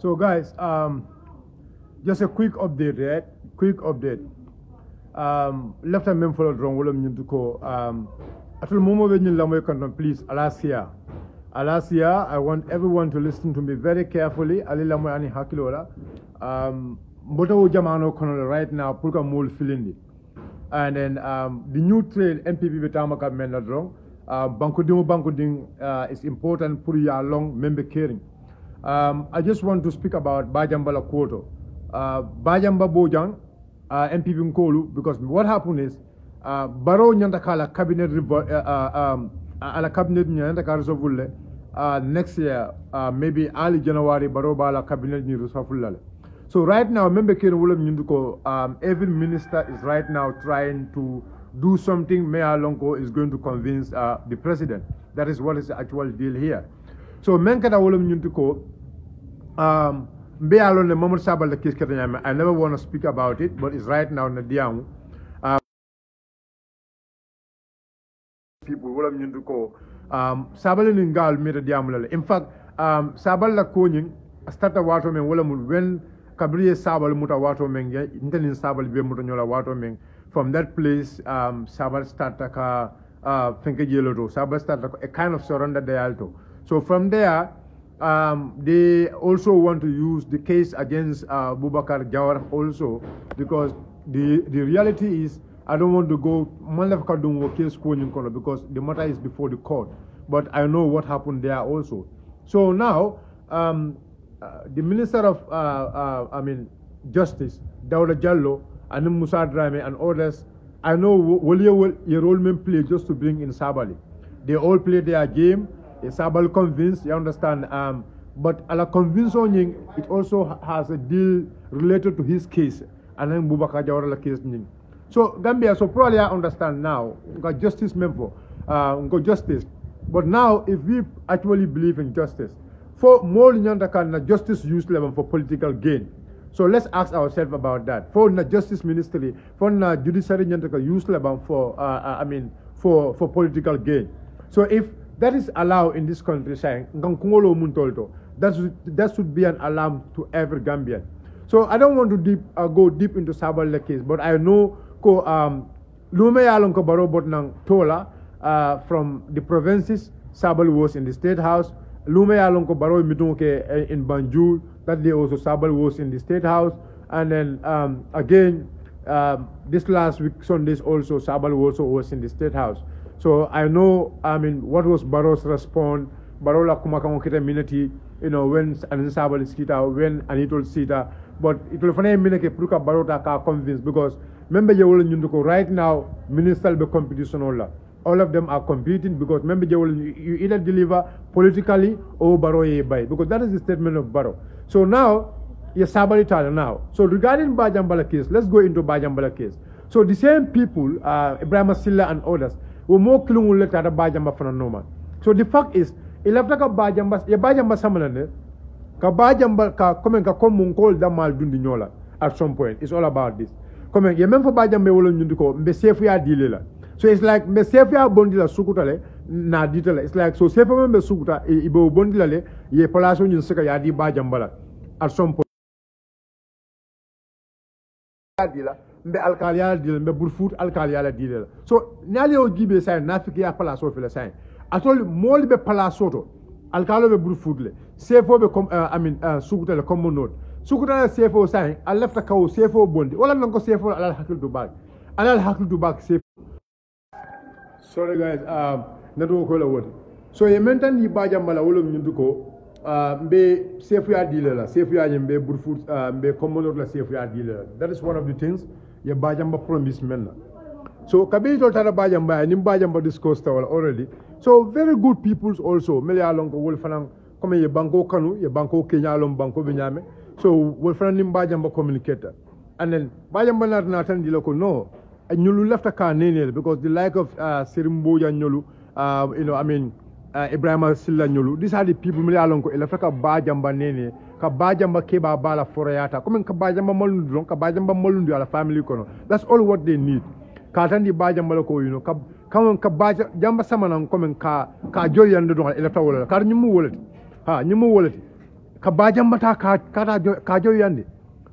So guys, um, just a quick update, right? Quick update. Um, left and men follow wrong. Wala mnyuntu ko. Um, atul momo be nyin lamoy kanton please. Alasia. Alasia, I want everyone to listen to me very carefully. Ali lamoy ani hakilola. Um, mbota wo jamano kono right now pulka mol filindi. And then um, the new trail NPP betama ka men drong. Uh, banko ding banko ding uh, is important for ya long member caring. Um, I just want to speak about Bajambala Koto. Uh, Bajamba Bojang, uh, MPP Nkolu, because what happened is, uh, Baro Nyantakala cabinet, revo- uh, uh, um, ala cabinet Nyantakala resolve uh, next year, uh, maybe early January, Baro Bala cabinet resolve So right now, member Kira Wulam Nyunduko, um, every minister is right now trying to do something. Mayor is going to convince uh, the president. That is what is the actual deal here. So men kada Wulam Nyunduko, um, mbe alone le Mamadou Sabal the case kata nyame. I never want to speak about it, but it's right now na diamu. Uh, people Wulam Nyunduko, um, Sabal ni ngal meta diamu lale. In fact, um, Sabal la konyin, stata wato men Wulam when kabriye sabal muta wato men ya sabal be muta nyola wato men from that place um sabal starta ka uh fenke jeloto sabal starta a kind of surrender de alto so from there um, they also want to use the case against uh, Bubakar Jawar also because the the reality is I don't want to go case because the matter is before the court but I know what happened there also so now um, uh, the Minister of, uh, uh, I mean, Justice, Dawda Jallow, and Musa Drame and others, I know Waliya will enrollment play just to bring in Sabally. They all play their game. Sabally convinced, you understand. Um, but ala convince onying, it also has a deal related to his case. And then Bubakar Jawara case nying. So Gambia, so probably I understand now. Got justice member, uh, got justice. But now, if we actually believe in justice, for more nyanda justice use level for political gain. So let's ask ourselves about that. For the justice ministry, for the judiciary use level for uh, I mean for for political gain. So if that is allowed in this country, saying that should, that should be an alarm to every Gambian. So I don't want to deep, uh, go deep into Sabal case, but I know ko um lume yalon ko baro bot nang tola uh, from the provinces. Sabal was in the state house. Lume Alon ko Baro Mitunke in Banjul, that day also Sabal was in the State House. And then um, again, um, this last week, Sundays also, Sabal also was in the State House. So I know, I mean, what was Baro's response, Barola Kumakang Kita Minati, you know, when Anin Sabal is Kita, when Anitol Sita, but it will find a minute Pruka Barota ka convinced because remember you will right now, minister be competition all all of them are competing because remember you either deliver politically or Baro by because that is the statement of Baro. So now you're Sabally now. So regarding Bajambala case, let's go into Bajambala case. So the same people, uh, Ibrahim Silla and others, were more killing letter at Bajamba for Noma. So the fact is, ilafta ka Bajamba, ya Bajamba samanane, ka Bajamba ka komen ka komun kol da mal dundi nyola at some point. It's all about this. Komen, ya men for Bajamba wolo nyundi ko, mbe sefu ya dilela. So it's like me sefia bondi la sukuta le na dita le. It's like so sefa me sukuta ibo bondi la le ye palaso nyin sika ya di ba jambala at some point. Dila mbe alkaliya dila mbe burfut alkaliya dila. So nyali o gibe sa nafiki ya palaso fele sa. Atol mol be palaso to alkalo be burfut le. Sefo be kom uh, I mean uh, sukuta le common note. Sukuta le sefo sa al lefta kaw sefo bondi. Wala nan ko sefo alal hakil du bag. Alal hakil du bag sefo sorry guys um network ko la woti so ye mentan yi baja mala wolum nyundu ko uh, mbe sefu ya dile la sefu ya mbe burfu uh, mbe commonor la sefu ya dile la that is one of the things ye baja mba promise men la so kabili to tara baja mba ni baja mba discuss tawal already. So very good peoples also. Mele alon ko wol fanan comme ye banko kanu ye banko kenya alon banko be nyame so wol fanan ni baja mba communicator and then baja mba na na tan dile ko no Nyulu left a car because the like of uh, Sirimboja Nyulu, uh, you know, I mean, uh, Ibrahim Silla Nyulu, these are the people mili alonko left ka bajamba nene, ka bajamba keba bala forayata, come ka bajamba molundu, ka bajamba ala family kono. That's all what they need. Ka tandi bajamba loko, you know, ka kama ka baja jamba sama na ka ka joyande don left wala, ka nyimu wolati. Ha, nyimu wolati. ka ta ka ka joyande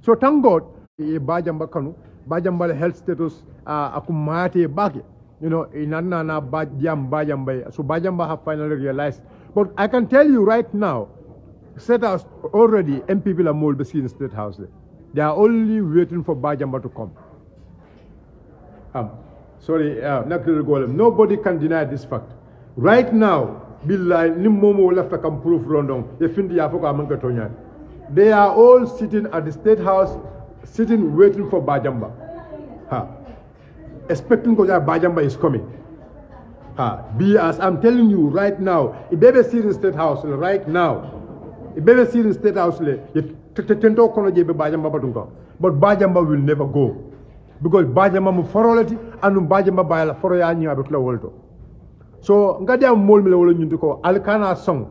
so thank god e bajamba kanu bajamba health status uh, akumate bake you know inanna na bajam bajamba so bajamba have finally realized but i can tell you right now state house already mpp la mol be seen state house they are only waiting for bajamba to come um, sorry, uh, not to go them. Nobody can deny this fact. Right now, billahi, ni momo left a come proof Tonya. They are all sitting at the state house, sitting waiting for Bajamba. Ha. Expecting that Bajamba is coming. Ha. Be as I'm telling you right now, see in state house right now, see in state house, le, tento kono jebe Bajamba batunga. But Bajamba will never go. Because Bajamba mu forolati anu Bajamba bayala foro ya nyi abetula wolto. So ngadi am mol mi le wala nyunti ko alkana song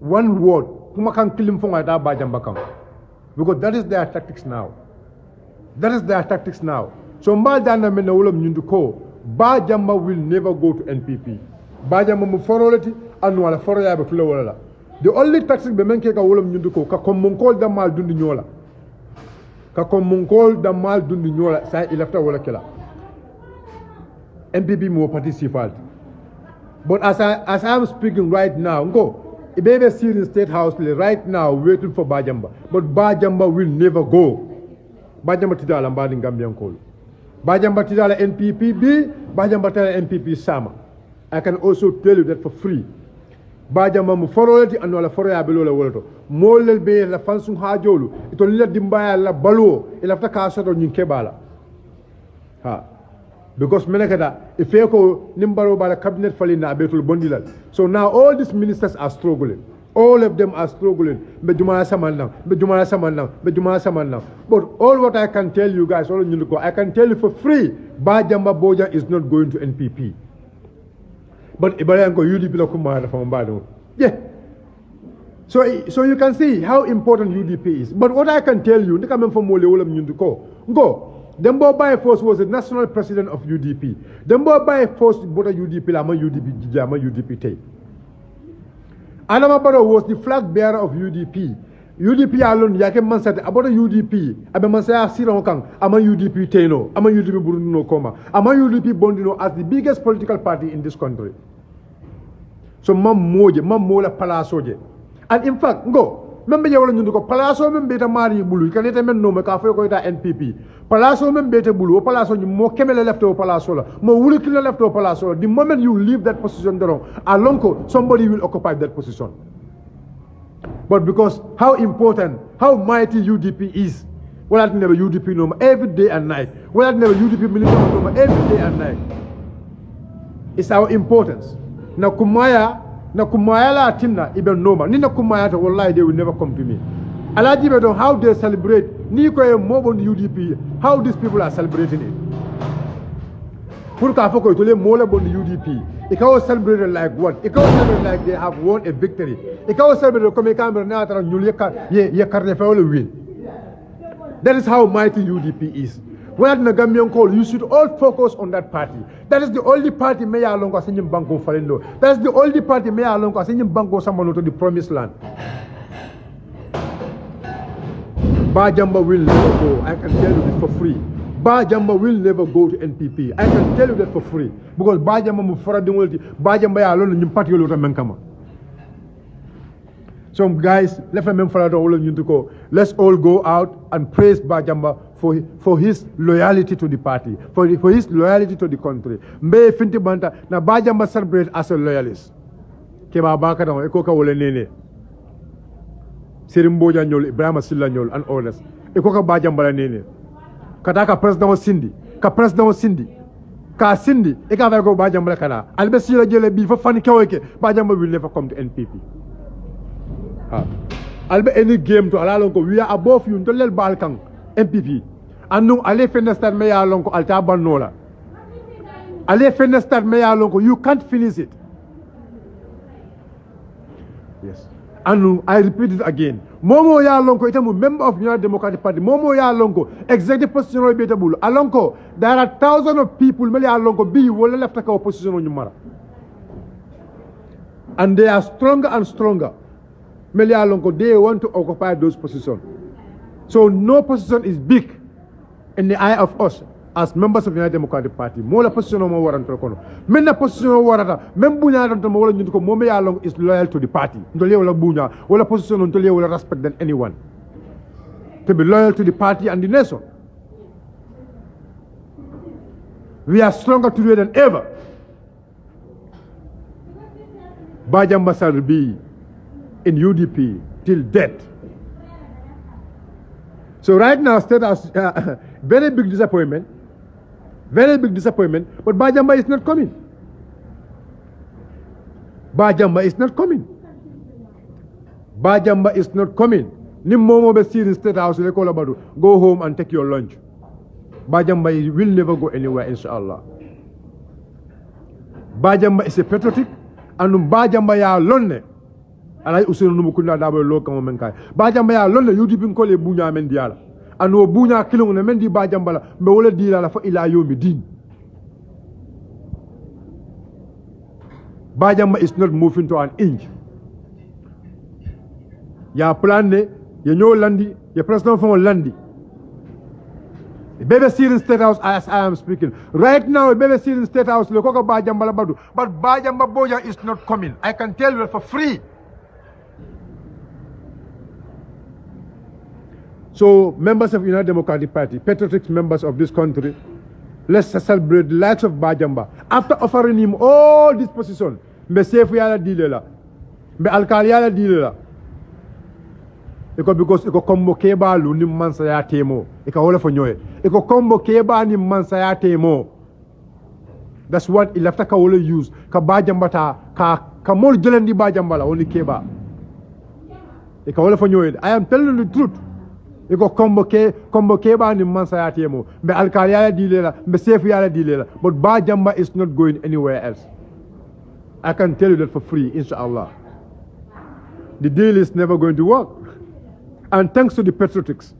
one word kuma kan kilim fo ngata Bajamba kan. Because that is their tactics now. That is their tactics now. So mba jana men na wala nyunti ko Bajamba will never go to NPP. Bajamba mu forolati anu wala foro ya betula wala. The only tactic be men ke ka wala nyunti ko ka komon kol da mal dundi nyola. ka kon mun kol da mal dundi nyola sa ilafta wala kila MPP mo party but as I as I'm speaking right now go Ibebe in State House right now waiting for Bajamba. But Bajamba will never go. Bajamba tidala mbadi Gambian kol Bajamba tidala NPP B Bajamba tidala NPP Sama. I can also tell you that for free bajamba mu forolati anu ala foroya be lola wolto molel be la fansun hajolu ito lila dimbaya la baluo ila fta ka soto nyin kebala ha. Because menekada ife ko nimbaro bala cabinet falina betul bondilal. So now all these ministers are struggling. All of them are struggling. Be jumala saman be jumala saman be jumala saman but all what i can tell you guys all you know i can tell you for free bajamba boja is not going to npp but Ibrahim ko UDP la kuma from Bado. Yeah. So, so you can see how important UDP is. But what I can tell you, men from Mole Wolam Nyunduko, go. Dembo Baye Force was the national president of UDP. Dembo Baye Force bota UDP la ma UDP jijama UDP tay. Adama Barrow was the flag bearer of UDP. UDP alone yake mansate about UDP abe mansaya siron kan ama UDP teno ama UDP Burundi koma ama UDP bondino as the biggest political party in this country so mam moje mam mola palasoje and in fact ngo membe je wala nyundo ko palaso membe ta mari bulu. Kan ete men no me ka fay ko ta NPP palaso membe te bulu palaso ni mo kemele lefto palaso la. Mo wuli kila lefto palaso la. The moment you leave that position doron alonko somebody will occupy that position. But because how important, how mighty UDP is, well, that never UDP number every day and night. Well, that never UDP militant number every day and night. It's our importance. Na kumaya, na kumaya la timna ibe noma. Ni na kumaya ta wallahi they will never come to me. Alaji be how they celebrate. Ni ko e mobo UDP. How these people are celebrating it. Pour ka foko itole mola bon UDP. Ikaw celebrate like what? Ikaw celebrate like they have won a victory. Ikaw celebrate comme camera na tara nyul ye ye karne fa wala win. That is how mighty UDP is. When the Gambian call, you should all focus on that party. That is the only party may along as in Banco Falendo. That's the only party may along as in Banco Samano to the promised land. Bajamba will never go. I can tell you this for free. Bajamba will never go to NPP. I can tell you that for free. Because Bajamba mu fara dingolti. Bajamba ya lolo nyim party yolo menkama. So guys, let's let's all go out and praise Bajamba for, for his loyalty to the party, for, for his loyalty to the country. Mbe finti banta na Bajamba celebrate as a loyalist. Keba baka na eko ka wole nene. Sirimboja nyol, Ibrahim Silla nyol, and others. Eko ka Bajamba la nene. Kata ka president wa Sindi, ka president Sindi. Ka Sindi, eka va go Bajamba la kana. Albe sila jele bi fa fani kaweke, Bajamba will never come to NPP. Ha. Albe any game to ala lonko we are above you to lel balkan MPP. Anu ale fenestar me ya lonko alta bannola. Ale fenestar me ya lonko you can't finish it. Yes. Anu I repeat it again. Momo ya lonko itamu member of United Democratic Party. Momo ya lonko executive position o beta bulu. Alonko there are thousands of people mele ya lonko bi wala left ka opposition o nyumara. And they are stronger and stronger. Melia Lonko, they want to occupy those positions. So no position is big in the eye of us as members of the United Democratic Party. Mola position mo waranta kono. Men na position warata, men bunya don to mo wala nyuko mo Long is loyal to the party. Ndole wala bunya, wala position ndole wala respect than anyone. To be loyal to the party and the nation. We are stronger today than ever. Bajamba shall be in UDP till death. So right now, state has uh, very big disappointment, very big disappointment. But Bajamba is not coming. Bajamba is not coming. Bajamba is not coming. Ni momo be sitting state house they call about go home and take your lunch. Bajamba will never go anywhere, inshallah. Bajamba is a patriotic, and Bajamba ya lonne. alay usenu numu kunda dabo lo kamo men kay bajamba ya lonne yudi bin ko le bunya men anu bunya kilungu ne men di bajamba la be wala di la fa ila yomi din bajamba is not moving to an inch ya plan ne ya ñoo landi ya president fa landi Bebe Sirin State House as I am speaking. Right now, Bebe Sirin State House, le koko Bajamba la badu. But Bajamba Boja is not coming. I can tell you for free. So, members of United Democratic Party, patriotic members of this country, let's celebrate the likes of Bajamba. After offering him all this position, mbe sefu yala dile la, mbe alkali yala dile la. Iko because iko kombo keba lu ni mansa ya temo. Iko wala fo nyoye. Iko kombo keba ni mansa ya temo. That's what ilafta ka wala use. Ka Bajamba ta, ka, ka mol jelendi Bajamba la, only keba. Iko wala fo nyoye. I am telling the truth. Iko ke ba ni man sayati mo be alkali ala dile la be sefu ala dile la but ba jamba is not going anywhere else. I can tell you that for free inshallah. The deal is never going to work. And thanks to the patriotics.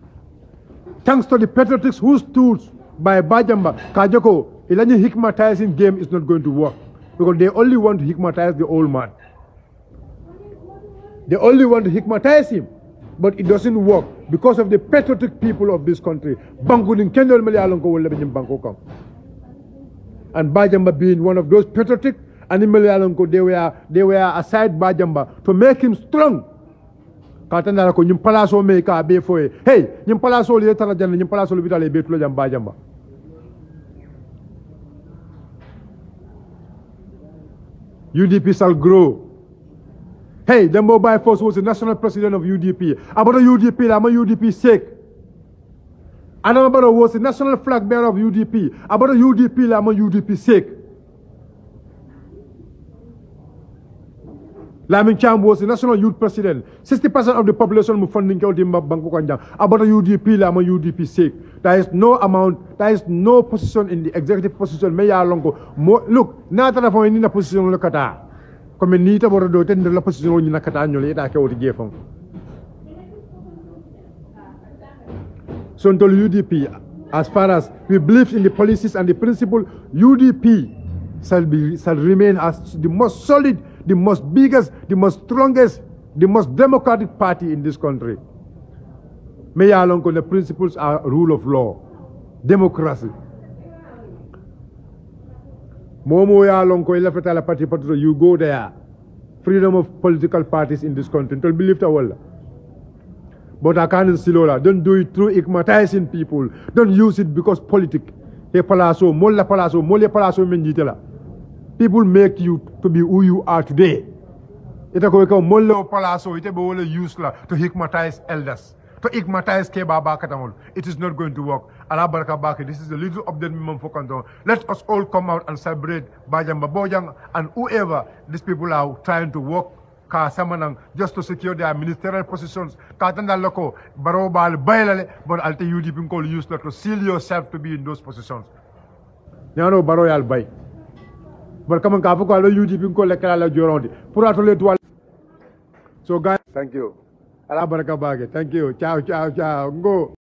Thanks to the patriotics who stood by bajamba kajoko ilani hikmatizing game is not going to work. Because they only want to hikmatize the old man. They only want to hikmatize him but it doesn't work because of the patriotic people of this country. Bangunin Kendall Malayalongo will live in Bangkok. And Bajamba being one of those patriotic, and in Malayalongo they were they were aside Bajamba to make him strong. Katanda ko nyim palaso me ka be foye. Hey, nyim palaso li tara janna nyim palaso li bitale be jam Bajamba. UDP shall grow. Hey, Dembo by force was the national president of UDP. About the UDP, I'm a UDP sake. And about was the national flag bearer of UDP. About the UDP, I'm a UDP sake. Lamin Cham was the national youth president. 60% of the population of funding Dimba Banko Kanjang. About the UDP, I'm a UDP sake. There is no amount, there is no position in the executive position. May longo. Look, not that I'm in a position look at that. Comme ni ta boro do ten la position ni nakata nyole ita ke gefon so ntol UDP as far as we believe in the policies and the principle UDP shall be shall remain as the most solid the most biggest the most strongest the most democratic party in this country. May along the principles are rule of law. Democracy Momo ya long ko ilafeta la party patro you go there. Freedom of political parties in this country. Don't believe that wala. But I can't silola. Don't do it through igmatizing people. Don't use it because politics. People make you to be who you are today. Ita ko ko molle palaso bo wala use la to hikmatize elders. To igmatize ke katamol. It is not going to work. Allah baraka baki. This is a little update minimum for control. Let us all come out and celebrate Bajamba Bojang and whoever these people are trying to work ka samanang just to secure their ministerial positions. Katanda loko barobal bailale but alte UDP call use to seal yourself to be in those positions. Nyano baroyal bay. But come on ka ko alo UDP call lekala la jorondi. Pour atole toile. So guys, thank you. Allah baraka. Thank you. Ciao ciao ciao. Go.